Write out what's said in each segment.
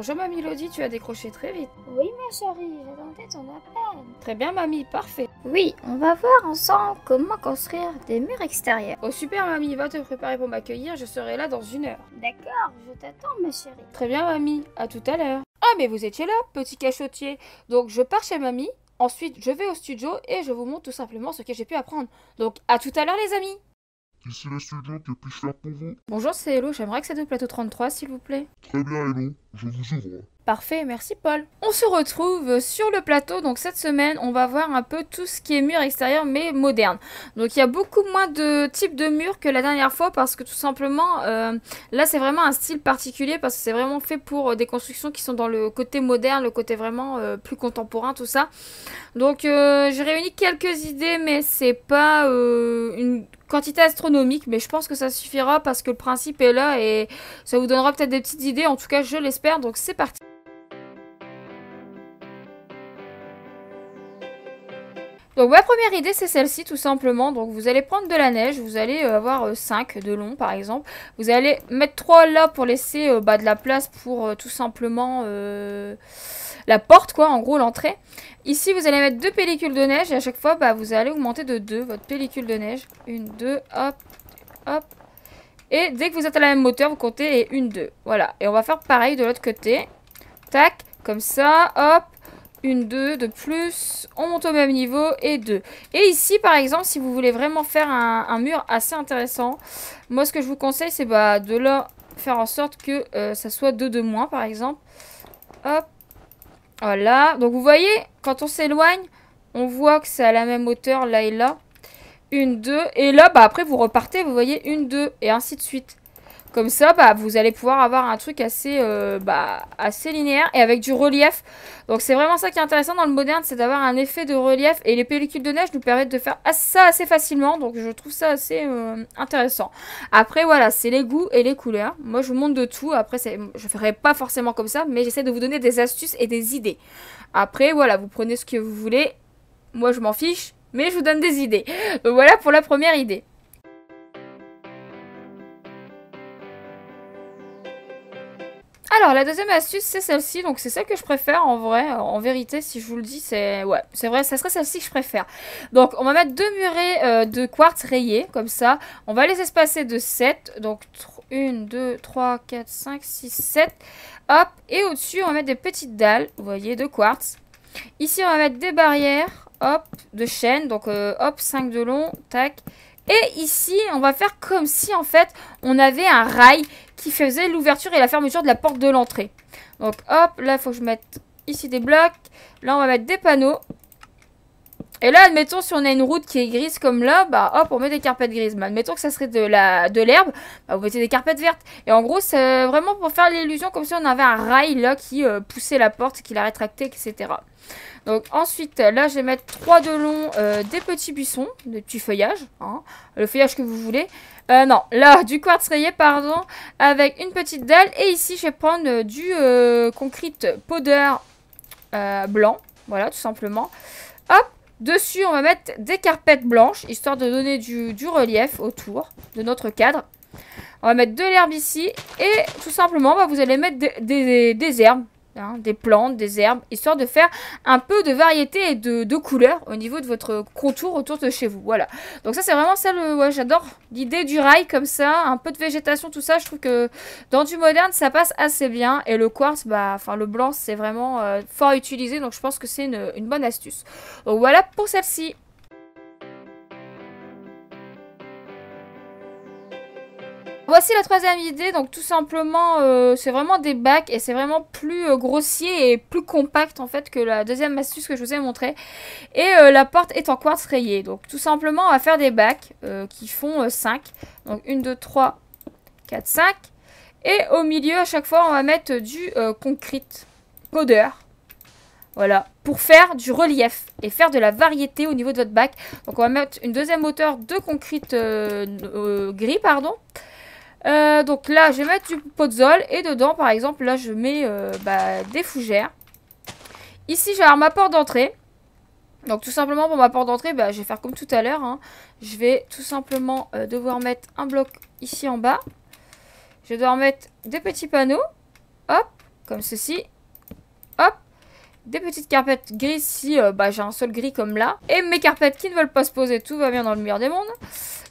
Bonjour mamie Lodi, tu as décroché très vite. Oui, ma chérie, j'attendais ton appel. Très bien mamie, parfait. Oui, on va voir ensemble comment construire des murs extérieurs. Oh super mamie, va te préparer pour m'accueillir, je serai là dans une heure. D'accord, je t'attends, ma chérie. Très bien mamie, à tout à l'heure. Ah mais vous étiez là, petit cachotier. Donc je pars chez mamie, ensuite je vais au studio et je vous montre tout simplement ce que j'ai pu apprendre. Donc à tout à l'heure les amis. Ici le studio, que puis-je faire pour vous? Bonjour c'est Hello, j'aimerais accéder au plateau 33 s'il vous plaît. Très bien, Hello, je ouvre. Parfait, merci Paul. On se retrouve sur le plateau, donc cette semaine on va voir un peu tout ce qui est mur extérieur mais moderne. Donc il y a beaucoup moins de types de murs que la dernière fois parce que tout simplement euh, là c'est vraiment un style particulier parce que c'est vraiment fait pour des constructions qui sont dans le côté moderne, le côté vraiment euh, plus contemporain, tout ça. Donc euh, j'ai réuni quelques idées mais c'est pas une quantité astronomique, mais je pense que ça suffira parce que le principe est là et ça vous donnera peut-être des petites idées. En tout cas, je l'espère. Donc c'est parti. Donc ma première idée c'est celle-ci tout simplement. Donc vous allez prendre de la neige, vous allez euh, avoir 5 euh, de long par exemple. Vous allez mettre 3 là pour laisser euh, bah, de la place pour tout simplement la porte quoi, en gros l'entrée. Ici vous allez mettre deux pellicules de neige et à chaque fois bah, vous allez augmenter de 2 votre pellicule de neige. Une, deux, hop, hop. Et dès que vous êtes à la même hauteur vous comptez et une, deux. Voilà. Et on va faire pareil de l'autre côté. Tac, comme ça, hop une 2 de plus, on monte au même niveau et 2. Et ici par exemple si vous voulez vraiment faire un, mur assez intéressant, moi ce que je vous conseille c'est bah, de là faire en sorte que euh, ça soit 2 de moins par exemple. Hop, voilà, donc vous voyez quand on s'éloigne, on voit que c'est à la même hauteur là et là. Une, 2, et là bah après vous repartez, vous voyez une, 2 et ainsi de suite. Comme ça, bah, vous allez pouvoir avoir un truc assez, euh, bah, assez linéaire et avec du relief. Donc c'est vraiment ça qui est intéressant dans le moderne, c'est d'avoir un effet de relief. Et les pellicules de neige nous permettent de faire ça assez facilement. Donc je trouve ça assez euh, intéressant. Après voilà, c'est les goûts et les couleurs. Moi je vous montre de tout. Après je ne ferai pas forcément comme ça, mais j'essaie de vous donner des astuces et des idées. Après voilà, vous prenez ce que vous voulez. Moi je m'en fiche, mais je vous donne des idées. Donc voilà pour la première idée. Alors, la deuxième astuce, c'est celle-ci. Donc, c'est celle que je préfère en vrai. En vérité, si je vous le dis, c'est... Ouais, c'est vrai, ça serait celle-ci que je préfère. Donc, on va mettre deux murets euh, de quartz rayés, comme ça. On va les espacer de 7. Donc, 1, 2, 3, 4, 5, 6, 7. Hop. Et au-dessus, on va mettre des petites dalles, vous voyez, de quartz. Ici, on va mettre des barrières, hop, de chaîne. Donc, euh, hop, 5 de long, tac. Et ici, on va faire comme si, en fait, on avait un rail qui faisait l'ouverture et la fermeture de la porte de l'entrée. Donc, hop, là, il faut que je mette ici des blocs. Là, on va mettre des panneaux. Et là, admettons, si on a une route qui est grise comme là, bah hop, on met des carpettes grises. Mais admettons que ça serait de l'herbe, bah, vous mettez des carpettes vertes. Et en gros, c'est vraiment pour faire l'illusion comme si on avait un rail là qui euh, poussait la porte, qui la rétractait, etc. Donc ensuite, là, je vais mettre trois de long, euh, des petits buissons, des petits feuillages, hein, le feuillage que vous voulez. Euh, non, là, du quartz rayé, pardon, avec une petite dalle. Et ici, je vais prendre du concrete powder blanc, voilà, tout simplement. Hop, dessus, on va mettre des carpettes blanches, histoire de donner du, relief autour de notre cadre. On va mettre de l'herbe ici, et tout simplement, bah, vous allez mettre des herbes, Hein, des plantes, des herbes, histoire de faire un peu de variété et de, de couleurs au niveau de votre contour autour de chez vous. Voilà. Donc ça c'est vraiment ça le... J'adore l'idée du rail comme ça, un peu de végétation, tout ça. Je trouve que dans du moderne ça passe assez bien. Et le quartz, bah, enfin le blanc c'est vraiment euh, fort utilisé. Donc je pense que c'est une, une bonne astuce. Donc voilà pour celle-ci. Voici la troisième idée, donc tout simplement, euh, c'est vraiment des bacs et c'est vraiment plus euh, grossier et plus compact en fait que la deuxième astuce que je vous ai montré. Et euh, la porte est en quartz rayé, donc tout simplement on va faire des bacs qui font 5. Donc 1, 2, 3, 4, 5. Et au milieu à chaque fois on va mettre du concrete powder. Voilà, pour faire du relief et faire de la variété au niveau de votre bac. Donc on va mettre une deuxième hauteur de concrete gris, pardon. Euh, donc là, je vais mettre du pozzol et dedans, par exemple, là, je mets euh, bah, des fougères. Ici, j'ai ma porte d'entrée. Donc tout simplement, pour ma porte d'entrée, bah, je vais faire comme tout à l'heure. Hein. Je vais tout simplement euh, devoir mettre un bloc ici en bas. Je vais devoir mettre des petits panneaux. Hop, comme ceci. Des petites carpettes grises si euh, bah, j'ai un sol gris comme là. Et mes carpettes qui ne veulent pas se poser, tout va bien dans le meilleur des mondes.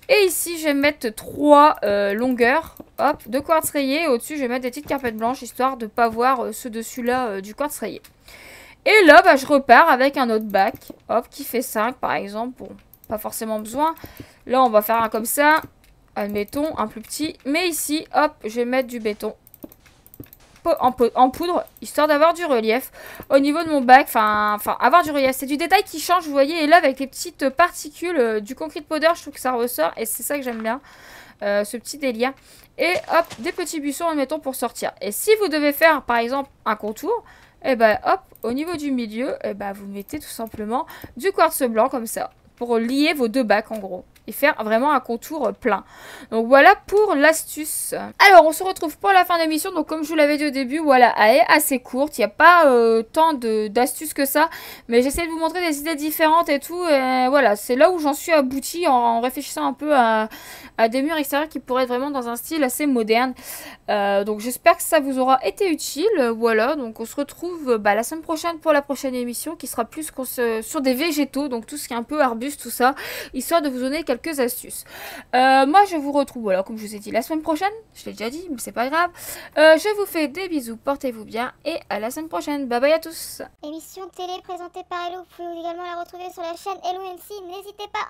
Et ici, je vais mettre trois euh, longueurs, hop, de quartz rayé. Au-dessus, je vais mettre des petites carpettes blanches, histoire de ne pas voir euh, ce dessus-là du quartz rayé. Et là, bah, je repars avec un autre bac, hop, qui fait 5 par exemple. Bon, pas forcément besoin. Là, on va faire un comme ça, admettons, un plus petit. Mais ici, hop, je vais mettre du béton en, poudre, histoire d'avoir du relief. Au niveau de mon bac, enfin, avoir du relief. C'est du détail qui change, vous voyez. Et là, avec les petites particules euh, du concrete powder, je trouve que ça ressort. Et c'est ça que j'aime bien, euh, ce petit délire. Et hop, des petits buissons, admettons, pour sortir. Et si vous devez faire, par exemple, un contour, et eh ben hop, au niveau du milieu, et eh ben, vous mettez tout simplement du quartz blanc comme ça. Pour lier vos deux bacs, en gros et faire vraiment un contour plein. Donc voilà pour l'astuce. Alors on se retrouve pour la fin de l'émission. Donc comme je vous l'avais dit au début, voilà, elle est assez courte. Il n'y a pas euh, tant d'astuces que ça. Mais j'essaie de vous montrer des idées différentes et tout. Et voilà, c'est là où j'en suis abouti en, réfléchissant un peu à, des murs extérieurs qui pourraient être vraiment dans un style assez moderne. Euh, donc j'espère que ça vous aura été utile. Voilà, donc on se retrouve bah, la semaine prochaine pour la prochaine émission qui sera plus sur des végétaux. Donc tout ce qui est un peu arbuste, tout ça. Histoire de vous donner quelques astuces. Euh, moi, je vous retrouve, voilà, comme je vous ai dit, la semaine prochaine. Je l'ai déjà dit, mais c'est pas grave. Euh, je vous fais des bisous, portez-vous bien et à la semaine prochaine. Bye bye à tous. Émission télé présentée par Hello, vous pouvez également la retrouver sur la chaîne Hello NC, n'hésitez pas.